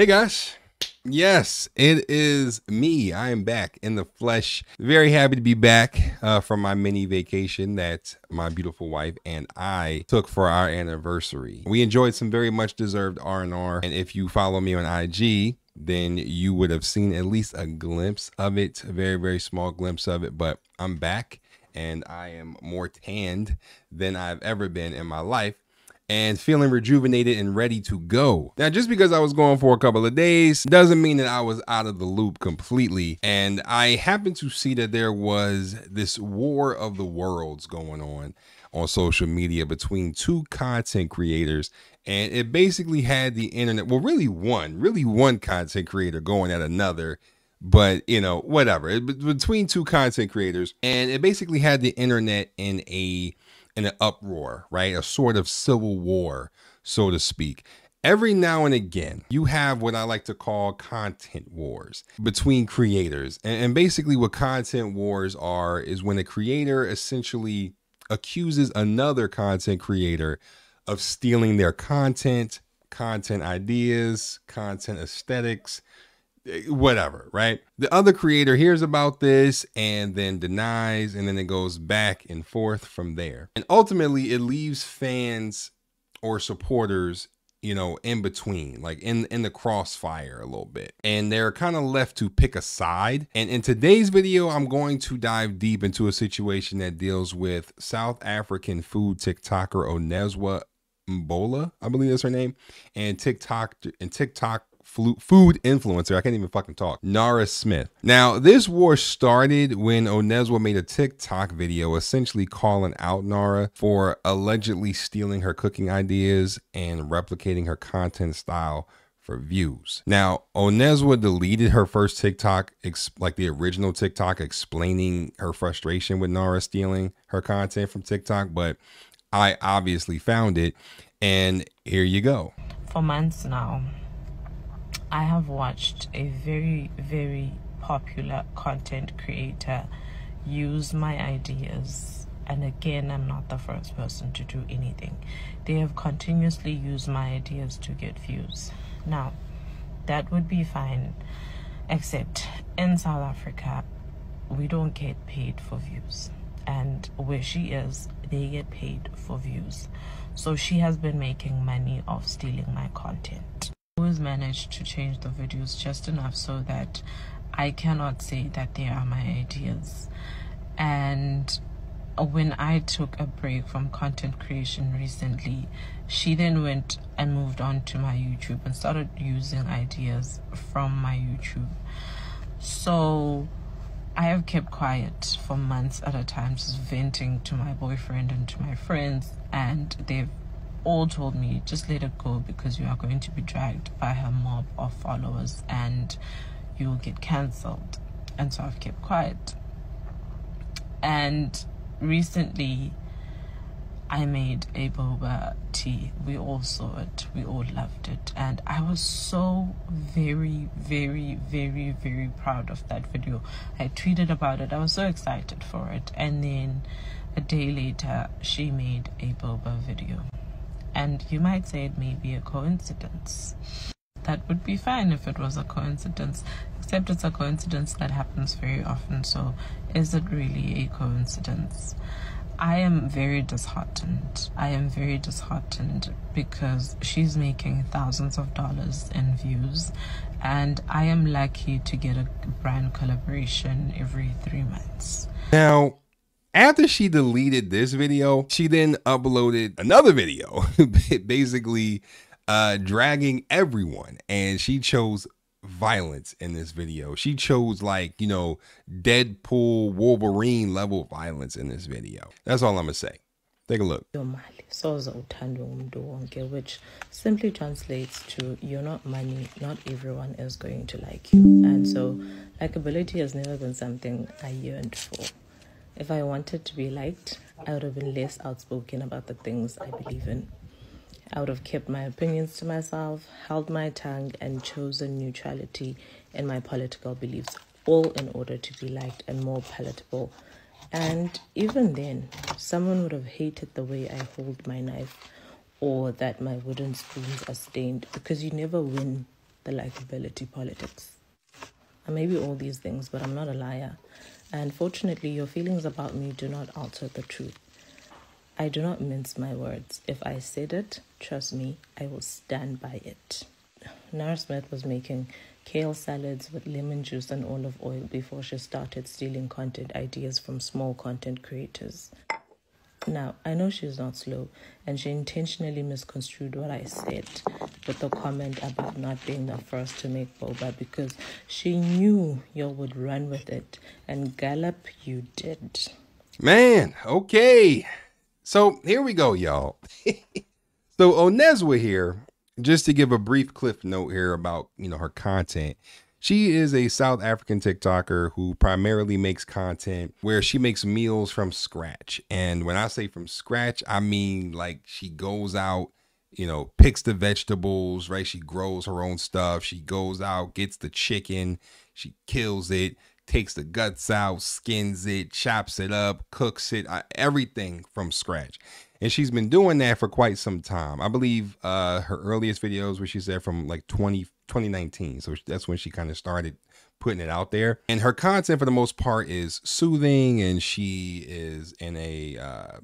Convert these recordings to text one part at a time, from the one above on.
Hey guys. Yes, it is me. I am back in the flesh. Very happy to be back uh, from my mini vacation that my beautiful wife and I took for our anniversary. We enjoyed some very much deserved R&R. And if you follow me on IG, then you would have seen at least a glimpse of it, a very, very small glimpse of it. But I'm back and I am more tanned than I've ever been in my life and feeling rejuvenated and ready to go. Now, just because I was going for a couple of days doesn't mean that I was out of the loop completely. And I happened to see that there was this war of the worlds going on on social media between two content creators. And it basically had the internet, well, really one, really one content creator going at another but you know whatever between two content creators and it basically had the internet in a an uproar, right? A sort of civil war, so to speak. Every now and again, you have what I like to call content wars between creators. And basically, what content wars are is when a creator essentially accuses another content creator of stealing their content, content ideas, content aesthetics, whatever, right? The other creator hears about this and then denies, and then it goes back and forth from there. And ultimately, it leaves fans or supporters you know in between like in in the crossfire a little bit and they're kind of left to pick a side and in today's video i'm going to dive deep into a situation that deals with south african food tiktoker onezwa mbola i believe that's her name and tiktok and tiktok food influencer. I can't even fucking talk. Nara Smith. Now, this war started when Onezwa made a TikTok video essentially calling out Nara for allegedly stealing her cooking ideas and replicating her content style for views. Now, Onezwa deleted her first TikTok, like the original TikTok, explaining her frustration with Nara stealing her content from TikTok, but I obviously found it, and here you go. For months now, I have watched a very, very popular content creator use my ideas. And again, I'm not the first person to do anything. They have continuously used my ideas to get views. Now, that would be fine, except in South Africa, we don't get paid for views. And where she is, they get paid for views. So she has been making money off stealing my content always managed to change the videos just enough so that I cannot say that they are my ideas. And when I took a break from content creation recently, she then went and moved on to my YouTube and started using ideas from my YouTube. So I have kept quiet for months at a time, just venting to my boyfriend and to my friends, and they've all told me just let it go because you are going to be dragged by her mob of followers and you will get cancelled. And so I've kept quiet. And recently, I made a boba tea. We all saw it. We all loved it. And I was so very, very, very, very proud of that video. I tweeted about it. I was so excited for it. And then a day later, she made a boba video. And you might say it may be a coincidence. That would be fine if it was a coincidence, except it's a coincidence that happens very often. So, is it really a coincidence? I am very disheartened. I am very disheartened because she's making thousands of dollars in views, and I am lucky to get a brand collaboration every three months. Now, after she deleted this video, she then uploaded another video, basically uh, dragging everyone. And she chose violence in this video. She chose like, you know, Deadpool, Wolverine level violence in this video. That's all I'm going to say. Take a look. which simply translates to you're not money, not everyone is going to like you. And so likability has never been something I yearned for. If I wanted to be liked, I would have been less outspoken about the things I believe in. I would have kept my opinions to myself, held my tongue, and chosen neutrality in my political beliefs, all in order to be liked and more palatable. And even then, someone would have hated the way I hold my knife or that my wooden spoons are stained because you never win the likability politics. I may be all these things, but I'm not a liar. And fortunately, your feelings about me do not alter the truth. I do not mince my words. If I said it, trust me, I will stand by it. Nara Smith was making kale salads with lemon juice and olive oil before she started stealing content ideas from small content creators. Now, I know she's not slow, and she intentionally misconstrued what I said with the comment about not being the first to make boba because she knew y'all would run with it, and gallop you did. Man, okay. So here we go, y'all. so Onezwa here, just to give a brief cliff note here about you know her content. She is a South African TikToker who primarily makes content where she makes meals from scratch. And when I say from scratch, I mean like she goes out, you know, picks the vegetables, right? She grows her own stuff. She goes out, gets the chicken, she kills it, takes the guts out, skins it, chops it up, cooks it, uh, everything from scratch. And she's been doing that for quite some time. I believe uh, her earliest videos where she said from like 20, 2019. So that's when she kind of started putting it out there. And her content for the most part is soothing and she is in a uh,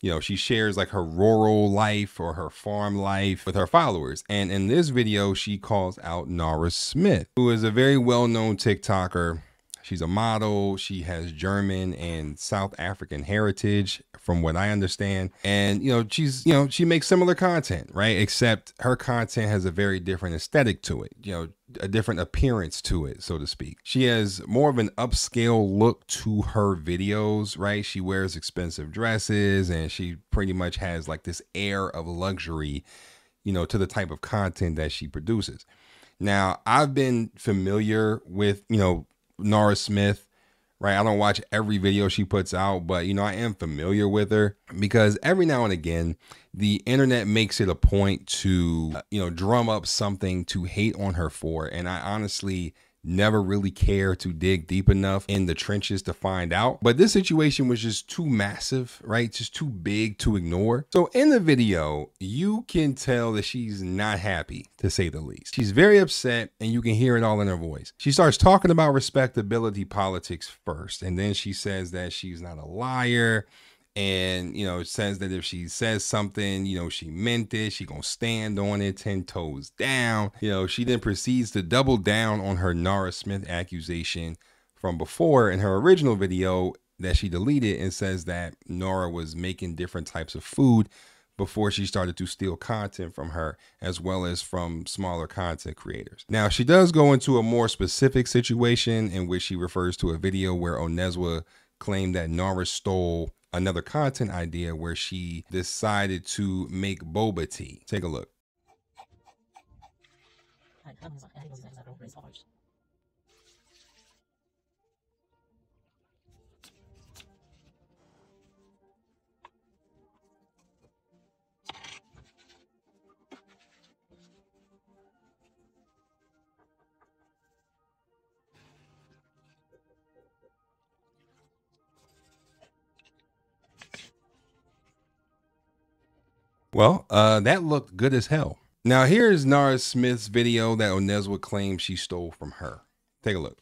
you know, she shares like her rural life or her farm life with her followers. And in this video, she calls out Nara Smith, who is a very well-known TikToker She's a model. She has German and South African heritage, from what I understand. And, you know, she's, you know, she makes similar content, right? Except her content has a very different aesthetic to it, you know, a different appearance to it, so to speak. She has more of an upscale look to her videos, right? She wears expensive dresses and she pretty much has like this air of luxury, you know, to the type of content that she produces. Now, I've been familiar with, you know, Nara Smith, right? I don't watch every video she puts out, but you know, I am familiar with her because every now and again, the internet makes it a point to, uh, you know, drum up something to hate on her for. And I honestly never really care to dig deep enough in the trenches to find out. But this situation was just too massive, right? Just too big to ignore. So in the video, you can tell that she's not happy, to say the least. She's very upset and you can hear it all in her voice. She starts talking about respectability politics first, and then she says that she's not a liar and you know it says that if she says something you know she meant it she gonna stand on it 10 toes down you know she then proceeds to double down on her nara smith accusation from before in her original video that she deleted and says that nara was making different types of food before she started to steal content from her as well as from smaller content creators. Now, she does go into a more specific situation in which she refers to a video where Onezwa claimed that Nara stole another content idea where she decided to make boba tea. Take a look. Well, uh, that looked good as hell. Now here's Nara Smith's video that Onezwa claims she stole from her. Take a look.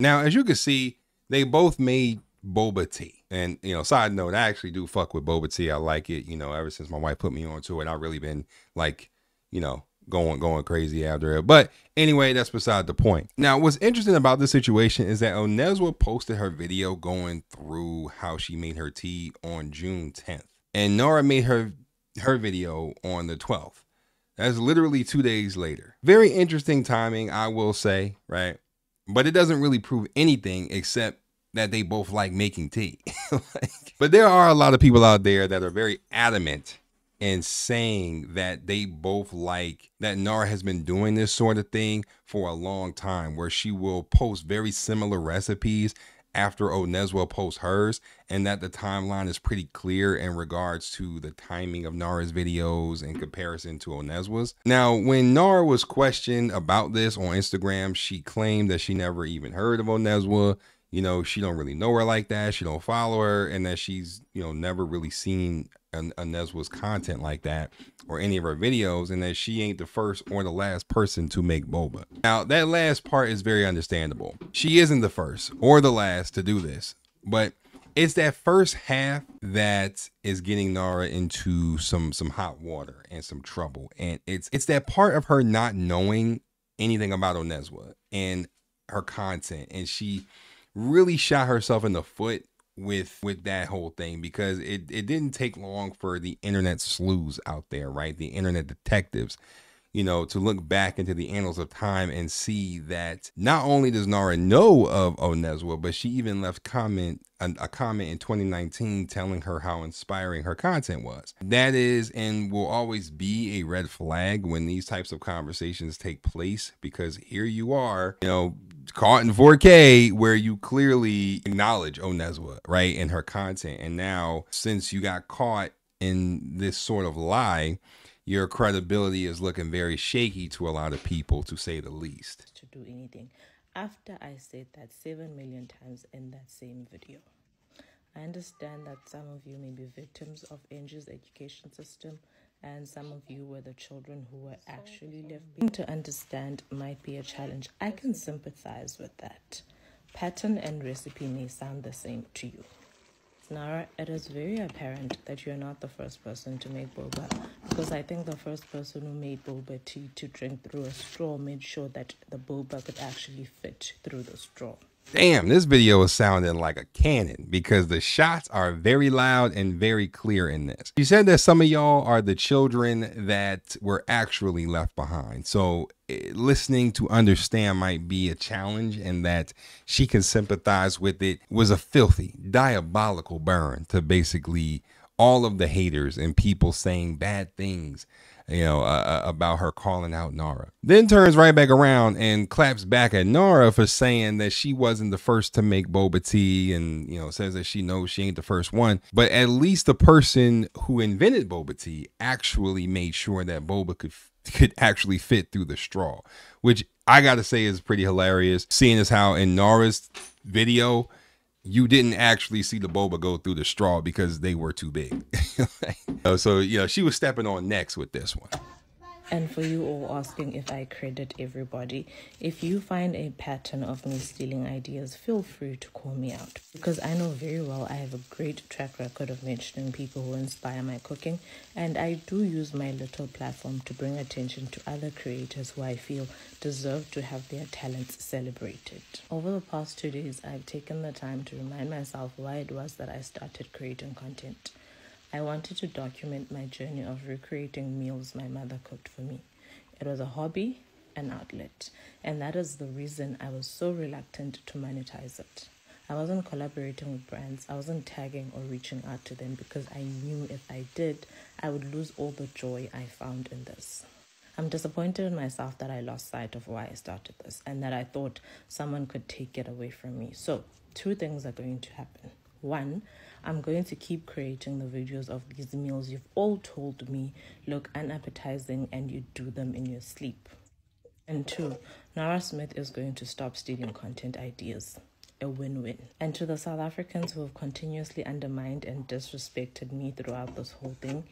Now, as you can see, they both made boba tea. And you know, side note, I actually do fuck with boba tea. I like it. You know, ever since my wife put me onto it, I've really been like, you know, going going crazy after it. But anyway, that's beside the point. Now, what's interesting about this situation is that Onezwa posted her video going through how she made her tea on June 10th, and Nora made her her video on the 12th. That's literally two days later. Very interesting timing, I will say, right? But it doesn't really prove anything except that they both like making tea. like, but there are a lot of people out there that are very adamant in saying that they both like that Nara has been doing this sort of thing for a long time, where she will post very similar recipes after Onezwa posts hers, and that the timeline is pretty clear in regards to the timing of Nara's videos in comparison to Onezwa's. Now, when Nara was questioned about this on Instagram, she claimed that she never even heard of Onezwa you know she don't really know her like that she don't follow her and that she's you know never really seen an Onezwa's content like that or any of her videos and that she ain't the first or the last person to make boba. Now that last part is very understandable. She isn't the first or the last to do this but it's that first half that is getting Nara into some some hot water and some trouble and it's it's that part of her not knowing anything about Onezwa and her content and she really shot herself in the foot with with that whole thing because it it didn't take long for the internet sleuths out there, right? The internet detectives, you know, to look back into the annals of time and see that not only does Nara know of Onezwa, but she even left comment a, a comment in 2019 telling her how inspiring her content was. That is and will always be a red flag when these types of conversations take place because here you are, you know, caught in 4K where you clearly acknowledge Onezwa, right, and her content. And now, since you got caught in this sort of lie, your credibility is looking very shaky to a lot of people, to say the least. To do anything. After I said that 7 million times in that same video. I understand that some of you may be victims of ANC's education system and some of you were the children who were actually left behind. To understand might be a challenge. I can sympathize with that. Pattern and recipe may sound the same to you. Nara, it is very apparent that you're not the first person to make boba because I think the first person who made boba tea to drink through a straw made sure that the boba could actually fit through the straw. Damn, this video is sounding like a cannon because the shots are very loud and very clear in this. She said that some of y'all are the children that were actually left behind. So eh, listening to understand might be a challenge and that she can sympathize with it was a filthy, diabolical burn to basically all of the haters and people saying bad things you know, uh, uh, about her calling out Nara. Then turns right back around and claps back at Nara for saying that she wasn't the first to make boba tea and, you know, says that she knows she ain't the first one. But at least the person who invented boba tea actually made sure that boba could could actually fit through the straw, which I got to say is pretty hilarious. Seeing as how in Nara's video, you didn't actually see the boba go through the straw because they were too big. so, you know, she was stepping on next with this one. And for you all asking if I credit everybody, if you find a pattern of me stealing ideas, feel free to call me out. Because I know very well I have a great track record of mentioning people who inspire my cooking, and I do use my little platform to bring attention to other creators who I feel deserve to have their talents celebrated. Over the past two days, I've taken the time to remind myself why it was that I started creating content. I wanted to document my journey of recreating meals my mother cooked for me. It was a hobby, an outlet, and that is the reason I was so reluctant to monetize it. I wasn't collaborating with brands, I wasn't tagging or reaching out to them because I knew if I did, I would lose all the joy I found in this. I'm disappointed in myself that I lost sight of why I started this and that I thought someone could take it away from me. So, two things are going to happen. One, I'm going to keep creating the videos of these meals you've all told me look unappetizing and you do them in your sleep. And two, Nara Smith is going to stop stealing content ideas a win win. And to the South Africans who have continuously undermined and disrespected me throughout this whole thing,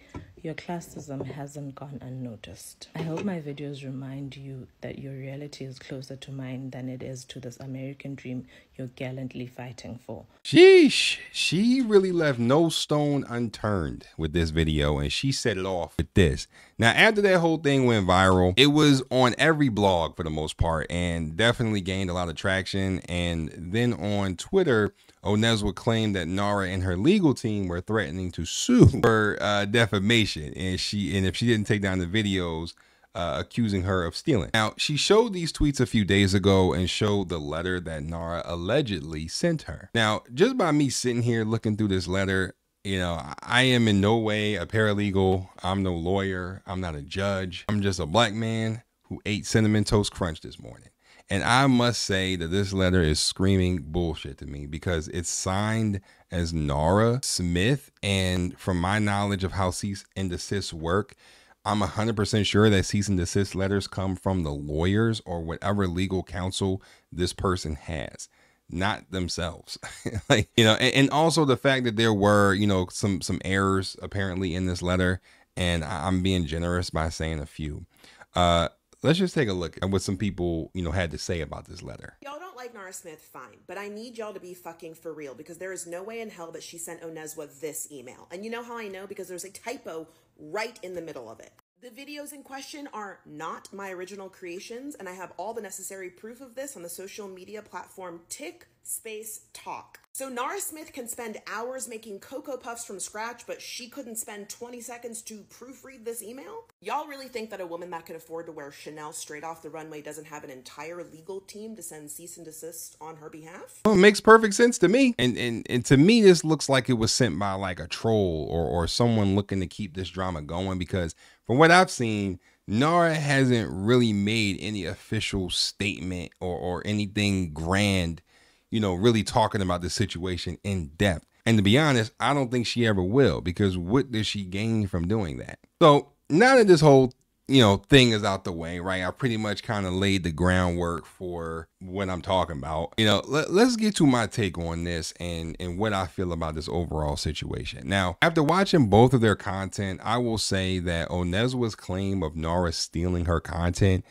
your classism hasn't gone unnoticed. I hope my videos remind you that your reality is closer to mine than it is to this American dream you're gallantly fighting for. Sheesh, she really left no stone unturned with this video and she set it off with this. Now, after that whole thing went viral, it was on every blog for the most part and definitely gained a lot of traction. And then on Twitter, Onezwa claimed that Nara and her legal team were threatening to sue for uh, defamation, and she and if she didn't take down the videos, uh, accusing her of stealing. Now, she showed these tweets a few days ago and showed the letter that Nara allegedly sent her. Now, just by me sitting here looking through this letter, you know, I am in no way a paralegal. I'm no lawyer. I'm not a judge. I'm just a black man who ate cinnamon toast crunch this morning. And I must say that this letter is screaming bullshit to me because it's signed as Nara Smith. And from my knowledge of how cease and desist work, I'm 100% sure that cease and desist letters come from the lawyers or whatever legal counsel this person has not themselves. Like you know and, and, also the fact that there were you know some some errors apparently in this letter. And i'm being generous by saying a few. Uh let's just take a look at what some people you know had to say about this letter. Y'all don't like nara smith fine but i need y'all to be fucking for real because there is no way in hell that she sent onezwa this email. And you know how i know? Because there's a typo right in the middle of it. The videos in question are not my original creations, and I have all the necessary proof of this on the social media platform Tick Space Talk. So Nara Smith can spend hours making Cocoa Puffs from scratch, but she couldn't spend 20 seconds to proofread this email? Y'all really think that a woman that can afford to wear Chanel straight off the runway doesn't have an entire legal team to send cease and desist on her behalf? Well, it makes perfect sense to me. And, and and to me, this looks like it was sent by like a troll or, or someone looking to keep this drama going because from what I've seen, Nara hasn't really made any official statement or, or anything grand you know, really talking about the situation in depth. And to be honest, I don't think she ever will because what does she gain from doing that? So now that this whole you know thing is out the way, right? I pretty much kind of laid the groundwork for what I'm talking about. You know, let, us get to my take on this and and what I feel about this overall situation. Now, after watching both of their content, I will say that Onezwa's claim of Nara stealing her content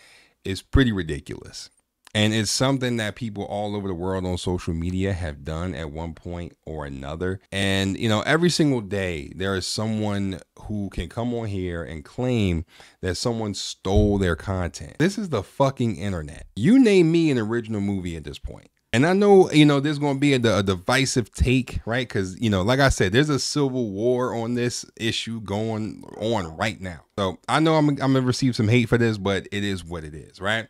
is pretty ridiculous. And it's something that people all over the world on social media have done at one point or another. And, you know, every single day there is someone who can come on here and claim that someone stole their content. This is the fucking internet. You name me an original movie at this point. And I know, you know, there's going to be a, a divisive take, right? Because, you know, like I said, there's a civil war on this issue going on right now. So I know I'm, I'm going to receive some hate for this, but it is what it is, right?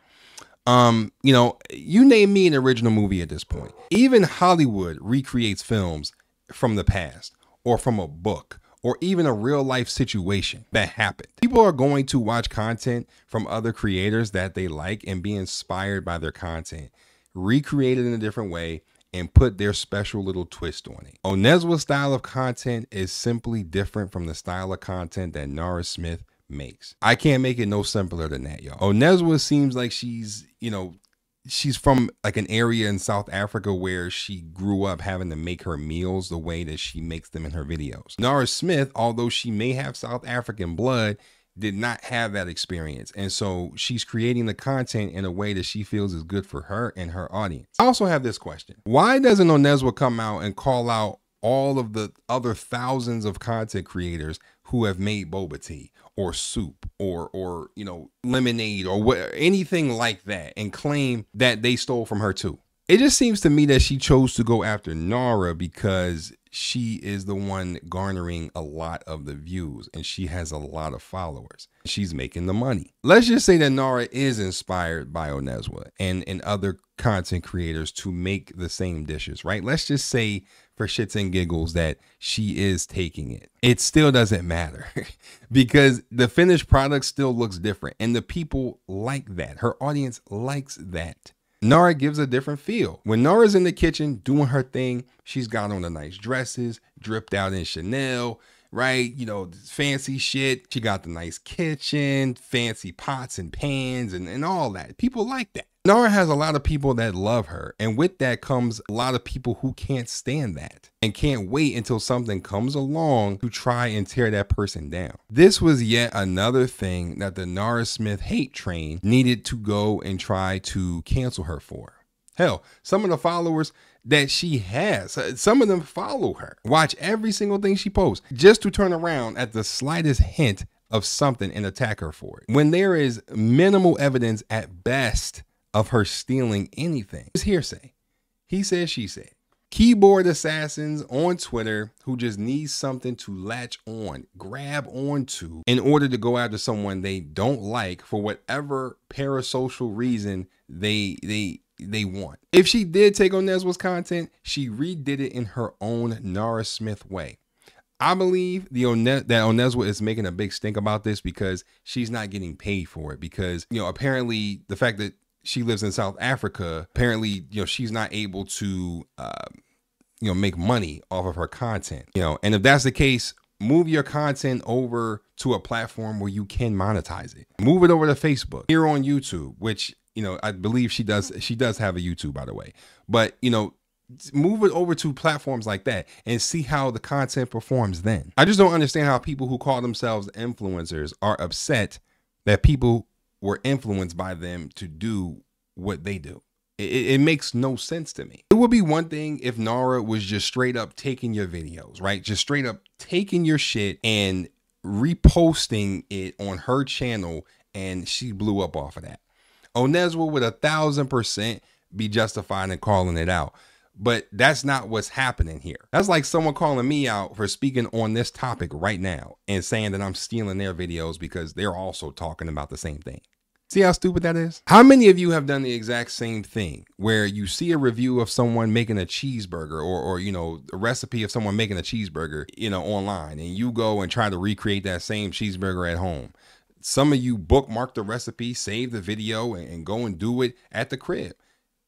Um, you know, you name me an original movie at this point. Even Hollywood recreates films from the past or from a book or even a real life situation that happened. People are going to watch content from other creators that they like and be inspired by their content, recreate it in a different way, and put their special little twist on it. Onezwa's style of content is simply different from the style of content that Nara Smith makes. I can't make it no simpler than that, y'all. Onezwa seems like she's, you know, she's from like an area in South Africa where she grew up having to make her meals the way that she makes them in her videos. Nara Smith, although she may have South African blood, did not have that experience. And so she's creating the content in a way that she feels is good for her and her audience. I also have this question. Why doesn't Onezwa come out and call out all of the other thousands of content creators who have made boba tea or soup or or you know lemonade or what anything like that and claim that they stole from her too. It just seems to me that she chose to go after Nara because she is the one garnering a lot of the views and she has a lot of followers. She's making the money. Let's just say that Nara is inspired by Onezwa and, and other content creators to make the same dishes, right? Let's just say for shits and giggles that she is taking it. It still doesn't matter because the finished product still looks different and the people like that. Her audience likes that. Nara gives a different feel. When Nara's in the kitchen doing her thing, she's got on the nice dresses, dripped out in Chanel, right? You know, fancy shit. She got the nice kitchen, fancy pots and pans, and, and all that. People like that. Nara has a lot of people that love her, and with that comes a lot of people who can't stand that and can't wait until something comes along to try and tear that person down. This was yet another thing that the Nara Smith hate train needed to go and try to cancel her for. Hell, some of the followers that she has, uh, some of them follow her, watch every single thing she posts just to turn around at the slightest hint of something and attack her for it. When there is minimal evidence at best of her stealing anything. It's hearsay. He says, she said. Keyboard assassins on Twitter who just need something to latch on, grab onto in order to go after someone they don't like for whatever parasocial reason they they they want. If she did take Onezwa's content, she redid it in her own Nara Smith way. I believe the One- that Onezwa is making a big stink about this because she's not getting paid for it. Because you know, apparently, the fact that she lives in South Africa. Apparently, you know, she's not able to, uh, you know, make money off of her content. You know, and if that's the case, move your content over to a platform where you can monetize it. Move it over to Facebook. Here on YouTube, which you know, I believe she does. Mm-hmm. She does have a YouTube, by the way. But you know, move it over to platforms like that and see how the content performs then. I just don't understand how people who call themselves influencers are upset that people were influenced by them to do what they do. It, it, makes no sense to me. It would be one thing if Nara was just straight up taking your videos, right? Just straight up taking your shit and reposting it on her channel and she blew up off of that. Onezwa would a thousand percent be justified in calling it out. But that's not what's happening here. That's like someone calling me out for speaking on this topic right now and saying that I'm stealing their videos because they're also talking about the same thing. See how stupid that is? How many of you have done the exact same thing where you see a review of someone making a cheeseburger or, or you know, a recipe of someone making a cheeseburger, you know, online and you go and try to recreate that same cheeseburger at home? Some of you bookmark the recipe, save the video, and, and go and do it at the crib.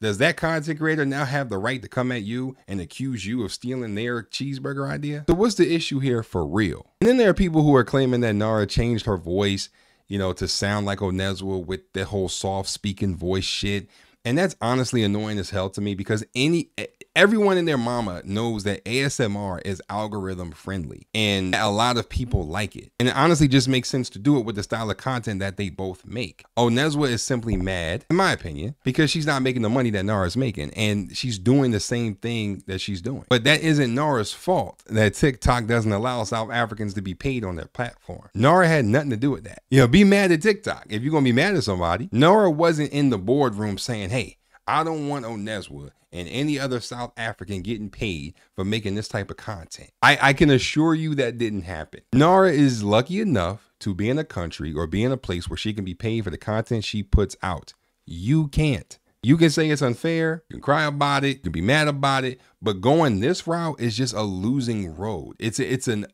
Does that content creator now have the right to come at you and accuse you of stealing their cheeseburger idea? So what's the issue here for real? And then there are people who are claiming that Nara changed her voice, you know, to sound like Onezwa with the whole soft speaking voice shit. And that's honestly annoying as hell to me because any everyone and their mama knows that ASMR is algorithm friendly and a lot of people like it. And it honestly just makes sense to do it with the style of content that they both make. Oh, Onezwa is simply mad, in my opinion, because she's not making the money that Nara's making and she's doing the same thing that she's doing. But that isn't Nara's fault that TikTok doesn't allow South Africans to be paid on their platform. Nara had nothing to do with that. You know, be mad at TikTok. If you're going to be mad at somebody, Nara wasn't in the boardroom saying, hey, I don't want Onezwa and any other South African getting paid for making this type of content. I, I can assure you that didn't happen. Nara is lucky enough to be in a country or be in a place where she can be paid for the content she puts out. You can't. You can say it's unfair, you can cry about it, you can be mad about it, but going this route is just a losing road. It's a, it's an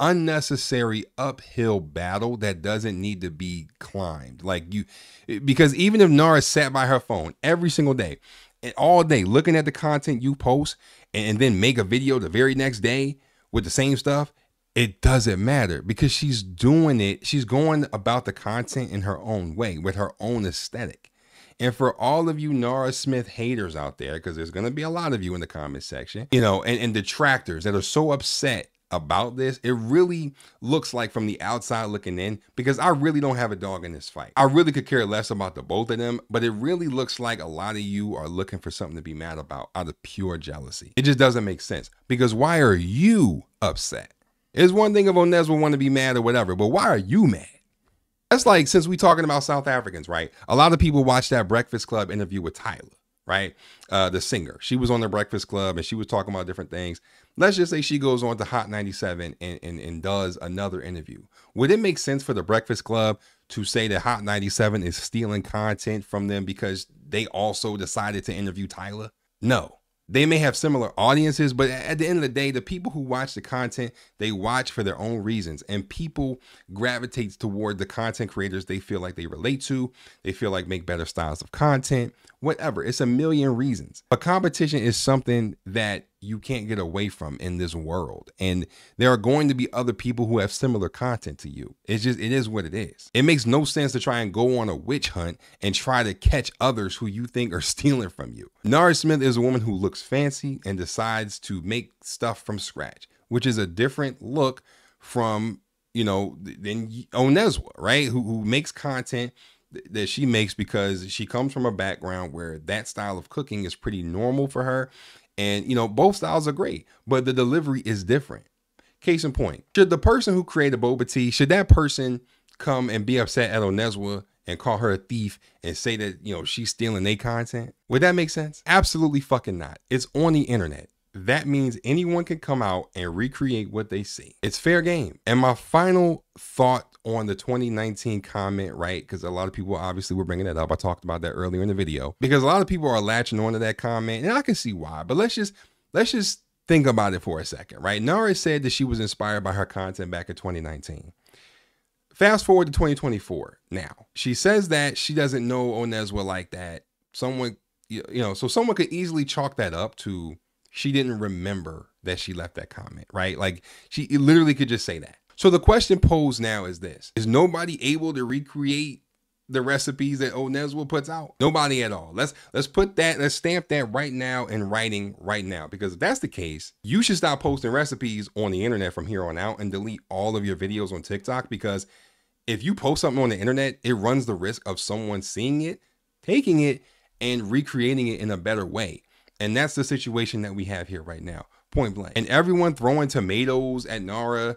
unnecessary uphill battle that doesn't need to be climbed. Like you, because even if Nara sat by her phone every single day and all day looking at the content you post and then make a video the very next day with the same stuff, it doesn't matter because she's doing it. She's going about the content in her own way with her own aesthetic. And for all of you Nara Smith haters out there, because there's going to be a lot of you in the comment section, you know, and, and detractors that are so upset about this, it really looks like from the outside looking in, because I really don't have a dog in this fight. I really could care less about the both of them, but it really looks like a lot of you are looking for something to be mad about out of pure jealousy. It just doesn't make sense because why are you upset? It's one thing if Onezwa want to be mad or whatever, but why are you mad? That's like since we talking about South Africans, right? A lot of people watch that Breakfast Club interview with Tyla right? Uh, the singer. She was on the Breakfast Club and she was talking about different things. Let's just say she goes on to Hot 97 and, and, and does another interview. Would it make sense for the Breakfast Club to say that Hot 97 is stealing content from them because they also decided to interview Tyla? No they may have similar audiences, but at the end of the day, the people who watch the content, they watch for their own reasons. And people gravitate toward the content creators they feel like they relate to, they feel like make better styles of content, whatever. It's a million reasons. But competition is something that you can't get away from in this world. And there are going to be other people who have similar content to you. It's just, it is what it is. It makes no sense to try and go on a witch hunt and try to catch others who you think are stealing from you. Nara Smith is a woman who looks fancy and decides to make stuff from scratch, which is a different look from, you know, than Onezwa, right? Who, who makes content that she makes because she comes from a background where that style of cooking is pretty normal for her and, you know, both styles are great, but the delivery is different. Case in point, should the person who created boba tea, should that person come and be upset at Onezwa and call her a thief and say that, you know, she's stealing their content? Would that make sense? Absolutely fucking not. It's on the internet that means anyone can come out and recreate what they see. It's fair game. And my final thought on the 2019 comment, right? Because a lot of people obviously were bringing that up. I talked about that earlier in the video because a lot of people are latching onto that comment, and I can see why. But let's just let's just think about it for a second, right? Nara said that she was inspired by her content back in 2019. Fast forward to 2024 now. She says that she doesn't know Onezwa like that. Someone, you know, so someone could easily chalk that up to she didn't remember that she left that comment, right? Like she literally could just say that. So the question posed now is this Is nobody able to recreate the recipes that Onezwa puts out? Nobody at all. Let's let's put that, let's stamp that right now in writing right now. Because if that's the case, you should stop posting recipes on the internet from here on out and delete all of your videos on TikTok. Because if you post something on the internet, it runs the risk of someone seeing it, taking it, and recreating it in a better way. And that's the situation that we have here right now, point blank. And everyone throwing tomatoes at Nara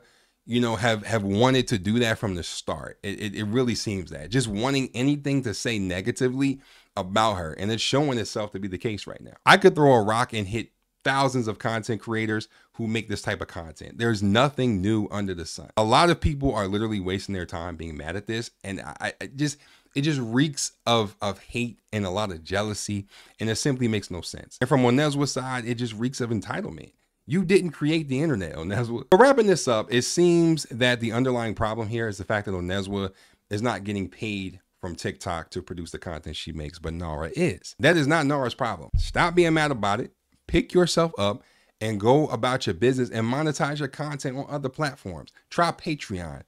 you know, have have wanted to do that from the start. It, it, it, really seems that just wanting anything to say negatively about her, and it's showing itself to be the case right now. I could throw a rock and hit thousands of content creators who make this type of content. There's nothing new under the sun. A lot of people are literally wasting their time being mad at this, and I, I just it just reeks of of hate and a lot of jealousy, and it simply makes no sense. And from Onezwa's side, it just reeks of entitlement. You didn't create the internet, Onezwa. But wrapping this up, it seems that the underlying problem here is the fact that Onezwa is not getting paid from TikTok to produce the content she makes, but Nara is. That is not Nara's problem. Stop being mad about it. Pick yourself up and go about your business and monetize your content on other platforms. Try Patreon.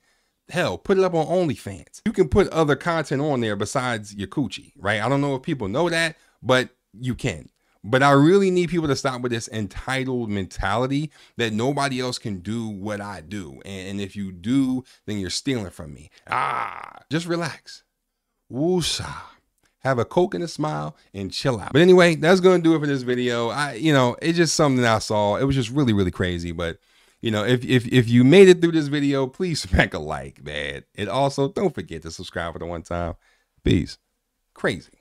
Hell, put it up on OnlyFans. You can put other content on there besides your coochie, right? I don't know if people know that, but you can. But I really need people to stop with this entitled mentality that nobody else can do what I do. And, if you do, then you're stealing from me. Ah, just relax. Woosah. Have a coke and a smile and chill out. But anyway, that's gonna do it for this video. I, you know, it's just something I saw. It was just really, really crazy. But you know, if if if you made it through this video, please smack a like, man. And also don't forget to subscribe for the one time. Peace. Crazy.